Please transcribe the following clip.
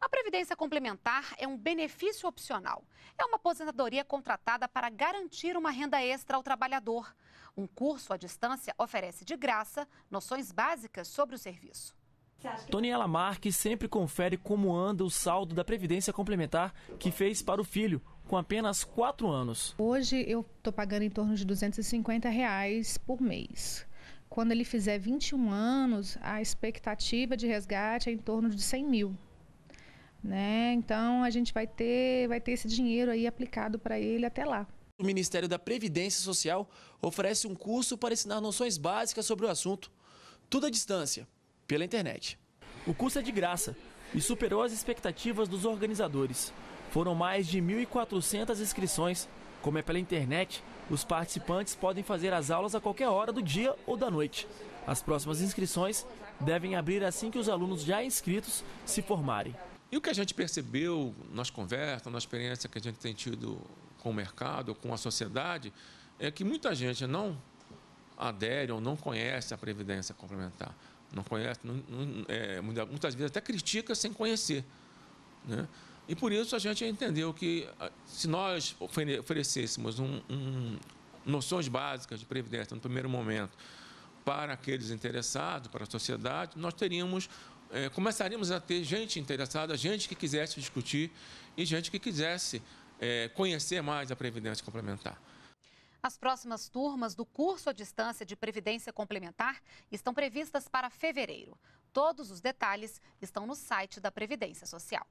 A Previdência Complementar é um benefício opcional. É uma aposentadoria contratada para garantir uma renda extra ao trabalhador. Um curso à distância oferece de graça noções básicas sobre o serviço. Toniela Marques sempre confere como anda o saldo da Previdência Complementar que fez para o filho, com apenas 4 anos. Hoje eu estou pagando em torno de 250 reais por mês. Quando ele fizer 21 anos, a expectativa de resgate é em torno de 100 mil. Né? Então a gente vai ter, vai ter esse dinheiro aí aplicado para ele até lá. O Ministério da Previdência Social oferece um curso para ensinar noções básicas sobre o assunto, tudo à distância, pela internet. O curso é de graça e superou as expectativas dos organizadores. Foram mais de 1.400 inscrições. Como é pela internet, os participantes podem fazer as aulas a qualquer hora do dia ou da noite. As próximas inscrições devem abrir assim que os alunos já inscritos se formarem. E o que a gente percebeu nas conversas, na experiência que a gente tem tido com o mercado, com a sociedade, é que muita gente não adere ou não conhece a previdência complementar. Não conhece, não, não, é, muitas vezes até critica sem conhecer. Né? E por isso a gente entendeu que se nós oferecêssemos um, um, noções básicas de previdência no primeiro momento para aqueles interessados, para a sociedade, nós teríamos é, começaríamos a ter gente interessada, gente que quisesse discutir e gente que quisesse é, conhecer mais a Previdência Complementar. As próximas turmas do curso à distância de Previdência Complementar estão previstas para fevereiro. Todos os detalhes estão no site da Previdência Social.